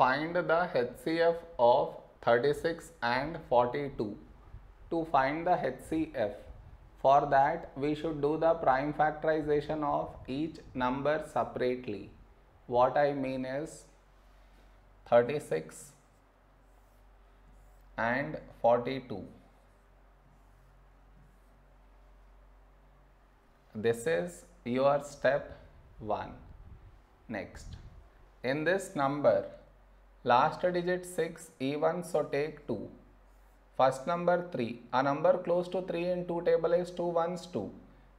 Find the HCF of 36 and 42. To find the HCF, for that we should do the prime factorization of each number separately. What I mean is 36 and 42. This is your step 1. Next, in this number, last digit 6 even so take 2. First number 3, a number close to 3 in 2 table is 2 ones 2.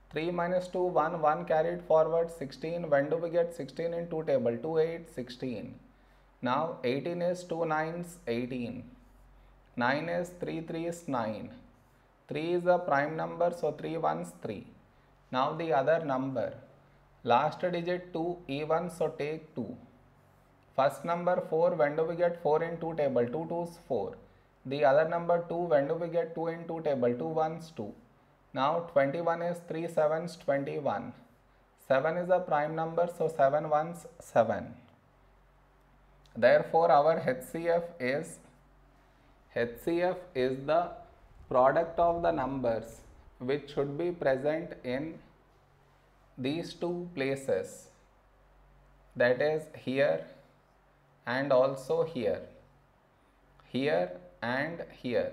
3 minus 2, 1, 1 carried forward 16. When do we get 16 in 2 table? 2, 8, 16. Now 18 is 2 nines, 18. 9 is 3 3 is 9. 3 is a prime number, so 3 ones 3. Now the other number. Last digit 2 even, so take 2. First number 4, when do we get 4 in 2 table? 2 2s 4. The other number 2, when do we get 2 in 2 table? 2 ones 2. Now 21 is 3 sevens 21. 7 is a prime number, so 7 ones 7. Therefore, our HCF is HCF is the product of the numbers which should be present in these two places that is here and also here. Here and here.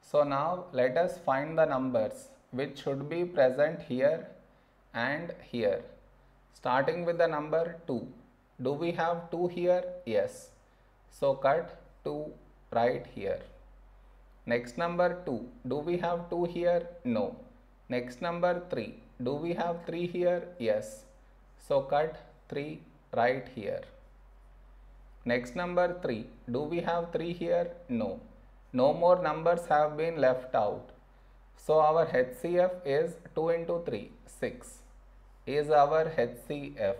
So now let us find the numbers which should be present here and here. Starting with the number 2 do we have 2 here? Yes. So cut 2 right here. Next number 2 do we have 2 here? No. Next number 3 do we have 3 here? Yes. So cut 3 right here next number 3 do we have 3 here? No. No more numbers have been left out. So our HCF is 2 into 3 6 is our HCF